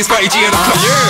Tell her all I see is 30 G on the clock. yeah.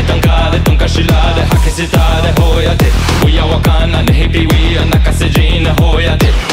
けたんがでとんかしらで吐き捨てたでほやでうやわかんなねひびうや泣かせじなほやで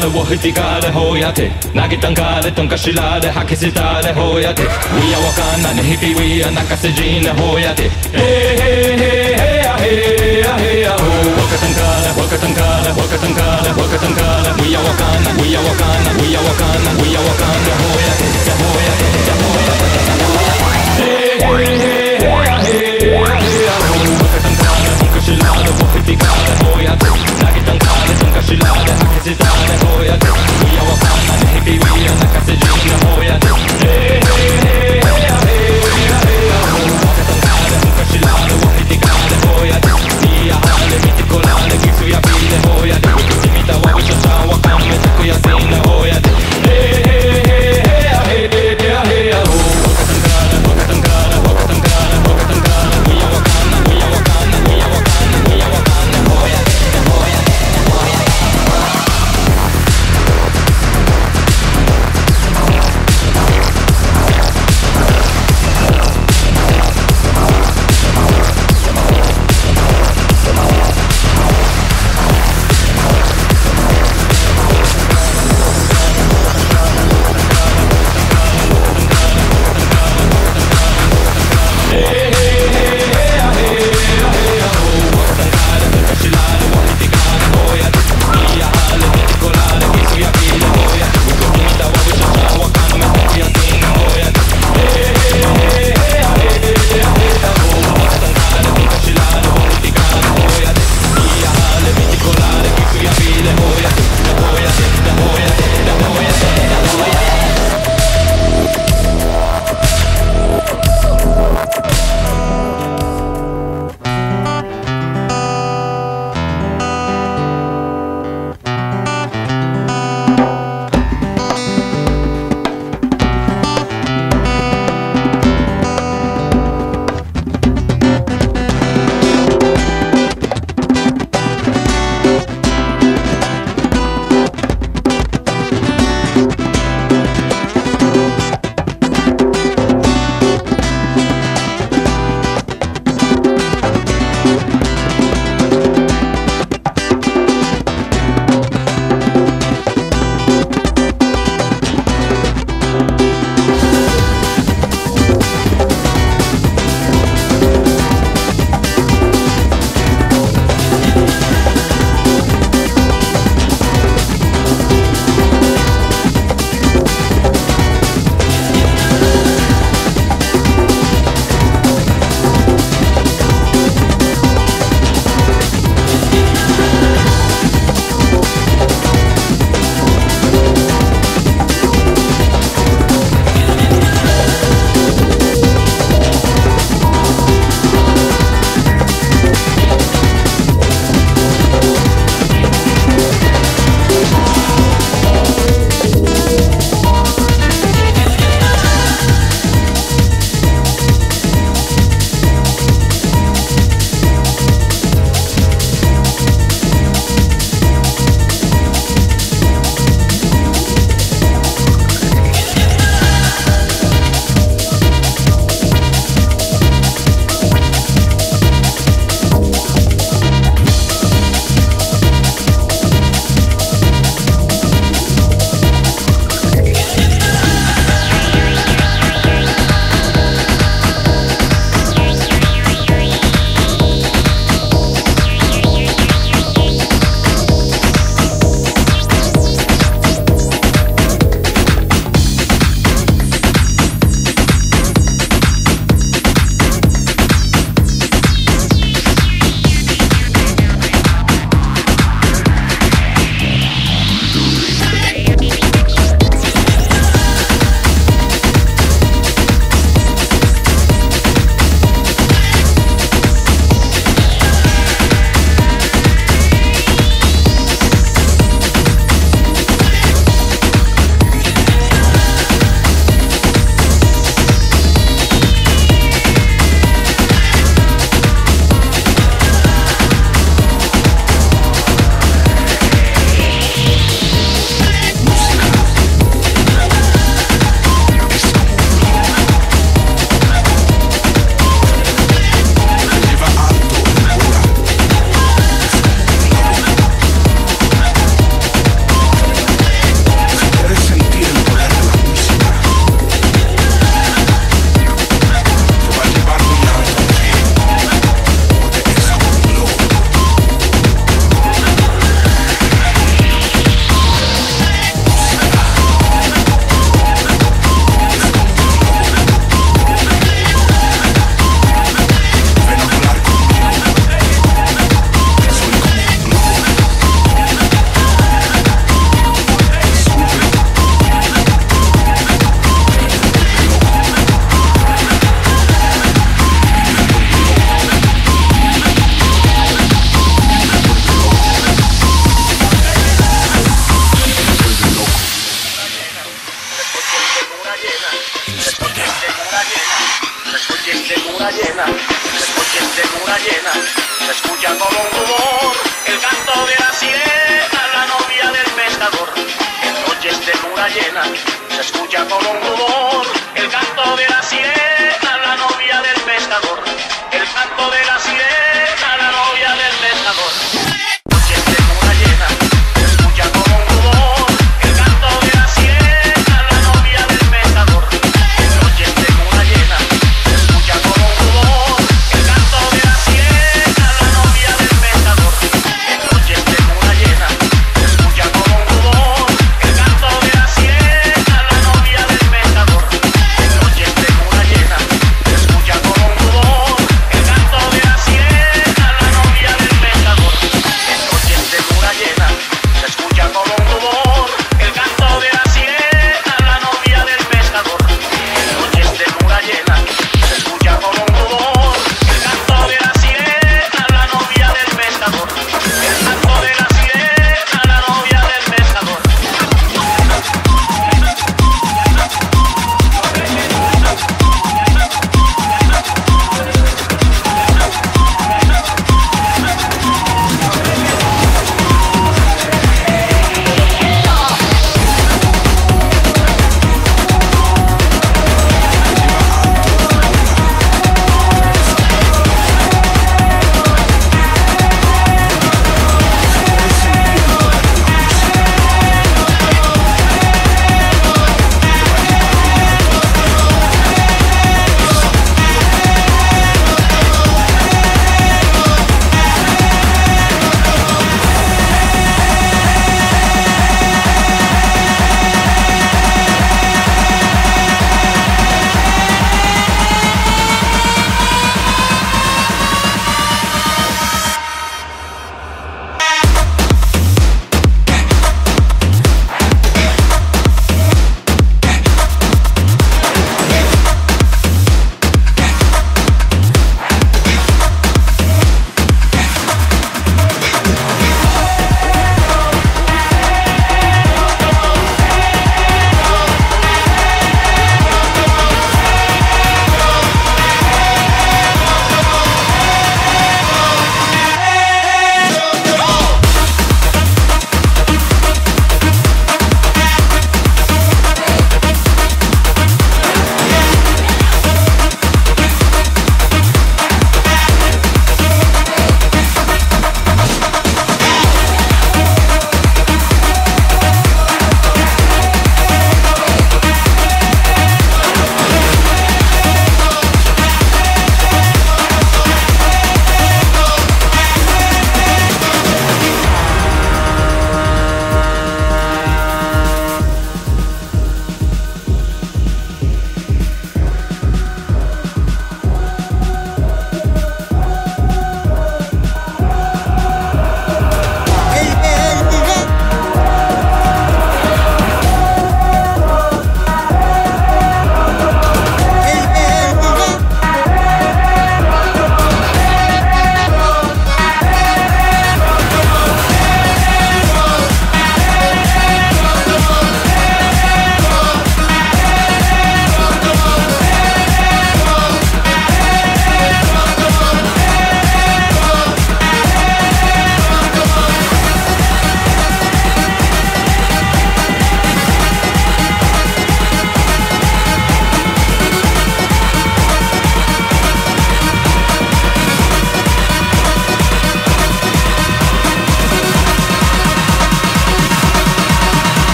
Honkashilale, Wahitikale, Hoyate, Nagitankale, Tonkashilale, Hakisitale, Hoyate, We are Wakana, Hippie, we are Nakasejina, Hoyate, Hey, hey, hey, hey, hey, hey, ho, Wakatankale, Wakatankale, Wakatankale, Wakatankale, We are Wakana, we are Wakana, we are Wakana, we are Wakana, Hoyate, Hoyate,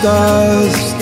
stars.